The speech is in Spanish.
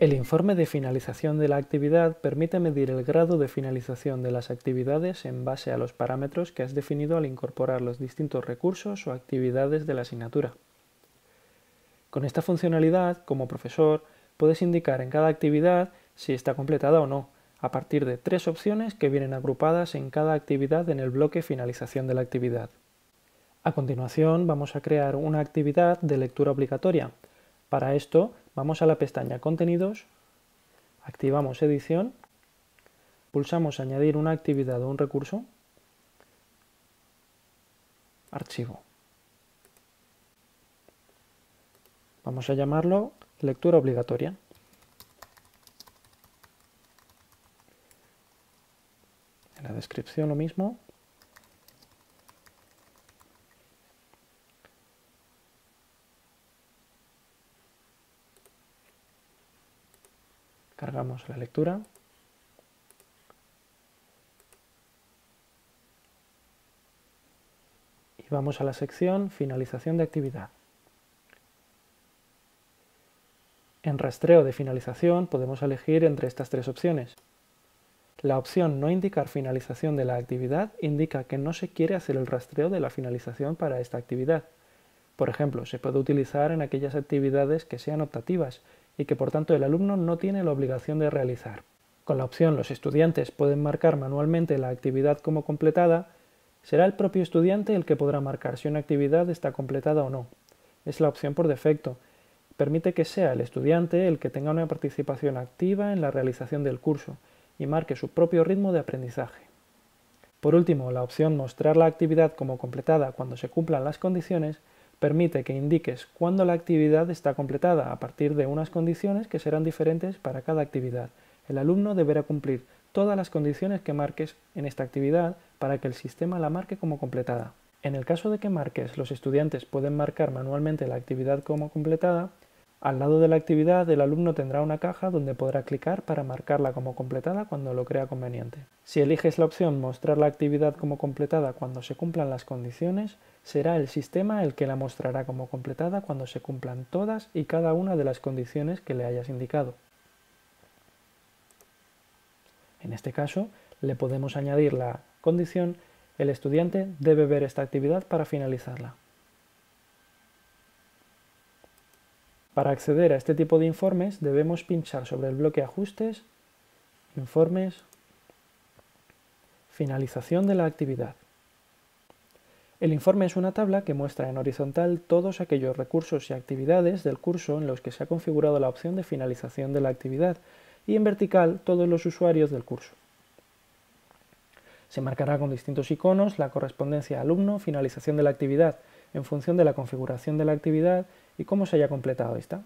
El informe de finalización de la actividad permite medir el grado de finalización de las actividades en base a los parámetros que has definido al incorporar los distintos recursos o actividades de la asignatura. Con esta funcionalidad, como profesor, puedes indicar en cada actividad si está completada o no, a partir de tres opciones que vienen agrupadas en cada actividad en el bloque finalización de la actividad. A continuación vamos a crear una actividad de lectura obligatoria. Para esto Vamos a la pestaña Contenidos, activamos Edición, pulsamos Añadir una actividad o un recurso, Archivo. Vamos a llamarlo Lectura obligatoria. En la descripción lo mismo, Cargamos la lectura. Y vamos a la sección Finalización de actividad. En rastreo de finalización podemos elegir entre estas tres opciones. La opción no indicar finalización de la actividad indica que no se quiere hacer el rastreo de la finalización para esta actividad. Por ejemplo, se puede utilizar en aquellas actividades que sean optativas y que por tanto el alumno no tiene la obligación de realizar. Con la opción los estudiantes pueden marcar manualmente la actividad como completada, será el propio estudiante el que podrá marcar si una actividad está completada o no. Es la opción por defecto. Permite que sea el estudiante el que tenga una participación activa en la realización del curso y marque su propio ritmo de aprendizaje. Por último, la opción Mostrar la actividad como completada cuando se cumplan las condiciones permite que indiques cuándo la actividad está completada a partir de unas condiciones que serán diferentes para cada actividad. El alumno deberá cumplir todas las condiciones que marques en esta actividad para que el sistema la marque como completada. En el caso de que marques, los estudiantes pueden marcar manualmente la actividad como completada, al lado de la actividad, el alumno tendrá una caja donde podrá clicar para marcarla como completada cuando lo crea conveniente. Si eliges la opción Mostrar la actividad como completada cuando se cumplan las condiciones, será el sistema el que la mostrará como completada cuando se cumplan todas y cada una de las condiciones que le hayas indicado. En este caso, le podemos añadir la condición el estudiante debe ver esta actividad para finalizarla. Para acceder a este tipo de informes debemos pinchar sobre el bloque Ajustes, Informes, Finalización de la actividad. El informe es una tabla que muestra en horizontal todos aquellos recursos y actividades del curso en los que se ha configurado la opción de finalización de la actividad y en vertical todos los usuarios del curso. Se marcará con distintos iconos la correspondencia alumno, finalización de la actividad, en función de la configuración de la actividad y cómo se haya completado esta.